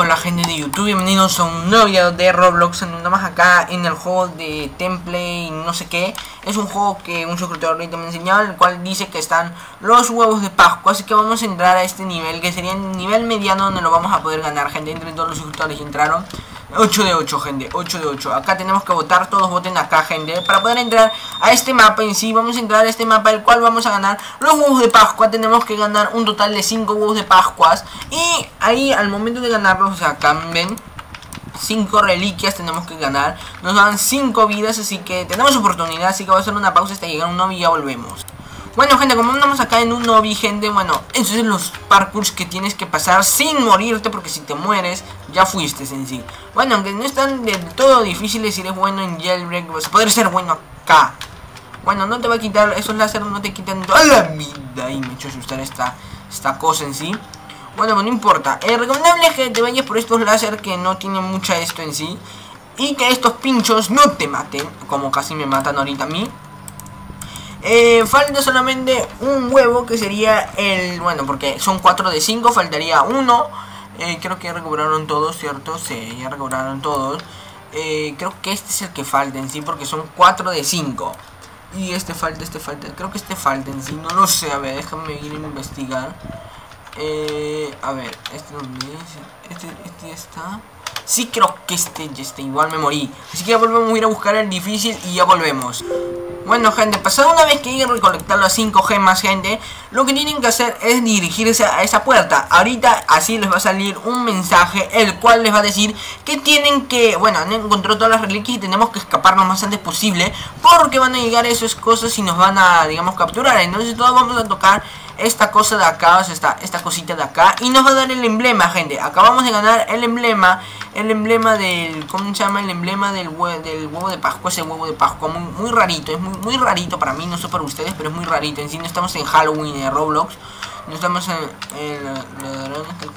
Hola gente de YouTube, bienvenidos a un nuevo video de Roblox Andamos acá en el juego de Temple y no sé qué. Es un juego que un suscriptor ahorita me enseñó El cual dice que están los huevos de Pascua Así que vamos a entrar a este nivel Que sería el nivel mediano donde lo vamos a poder ganar Gente, entre todos los suscriptores que entraron 8 de 8 gente, 8 de 8 Acá tenemos que votar, todos voten acá gente Para poder entrar a este mapa en sí. Vamos a entrar a este mapa el cual vamos a ganar los huevos de Pascua. Tenemos que ganar un total de 5 huevos de Pascuas. Y ahí al momento de ganarlos, o sea, cambien 5 reliquias tenemos que ganar. Nos dan 5 vidas, así que tenemos oportunidad Así que voy a hacer una pausa hasta llegar a un novi y ya volvemos bueno gente, como andamos acá en un novi, gente, bueno, esos son los parkours que tienes que pasar sin morirte, porque si te mueres, ya fuiste en sí. Bueno, aunque no están del todo difíciles, si eres bueno en jailbreak, vas a poder ser bueno acá. Bueno, no te va a quitar, esos láser no te quitan toda la vida. Y me he hecho asustar esta, esta cosa en sí. Bueno, pues no importa. Es recomendable que te vayas por estos láser que no tienen mucha esto en sí. Y que estos pinchos no te maten, como casi me matan ahorita a mí. Eh, falta solamente un huevo que sería el... Bueno, porque son 4 de 5, faltaría uno. Eh, creo que ya recuperaron todos, ¿cierto? Sí, ya recuperaron todos. Eh, creo que este es el que falta en sí, porque son 4 de 5. Y este falta, este falta. Creo que este falta en sí, no lo sé. A ver, déjame ir a investigar. Eh, a ver, este dónde es. Este, este ya está. Sí, creo que este ya está. Igual me morí. Así que ya volvemos a ir a buscar el difícil y ya volvemos. Bueno gente, pasada una vez que hayan recolectado las 5 gemas gente Lo que tienen que hacer es dirigirse a esa puerta. Ahorita así les va a salir un mensaje El cual les va a decir que tienen que Bueno, han encontrado todas las reliquias y tenemos que escapar lo más antes posible Porque van a llegar esas cosas y nos van a, digamos, capturar. Entonces todos vamos a tocar esta cosa de acá, o sea, esta, esta cosita de acá Y nos va a dar el emblema, gente Acabamos de ganar el emblema El emblema del, ¿cómo se llama? El emblema del, del huevo de Pascua Ese huevo de Pascua, muy, rarito Es muy, muy rarito para mí, no sé para ustedes Pero es muy rarito, en sí no estamos en Halloween de Roblox No estamos en, en los ladrones que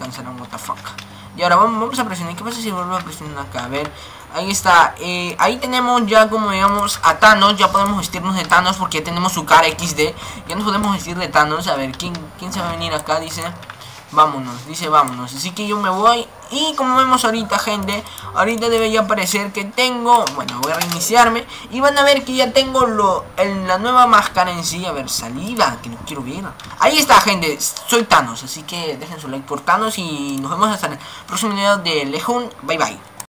y ahora vamos, vamos a presionar. ¿Qué pasa si vuelvo a presionar acá? A ver, ahí está. Eh, ahí tenemos ya como digamos a Thanos. Ya podemos vestirnos de Thanos porque ya tenemos su cara XD. Ya nos podemos vestir de Thanos. A ver, ¿quién, quién se va a venir acá? Dice, vámonos. Dice, vámonos. Así que yo me voy. Y como vemos ahorita, gente, ahorita debería aparecer que tengo... Bueno, voy a reiniciarme. Y van a ver que ya tengo lo, en la nueva máscara en sí. A ver, salida, que no quiero ver. Ahí está, gente. Soy Thanos. Así que dejen su like por Thanos. Y nos vemos hasta el próximo video de Lejun. Bye, bye.